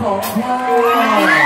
call. Wow.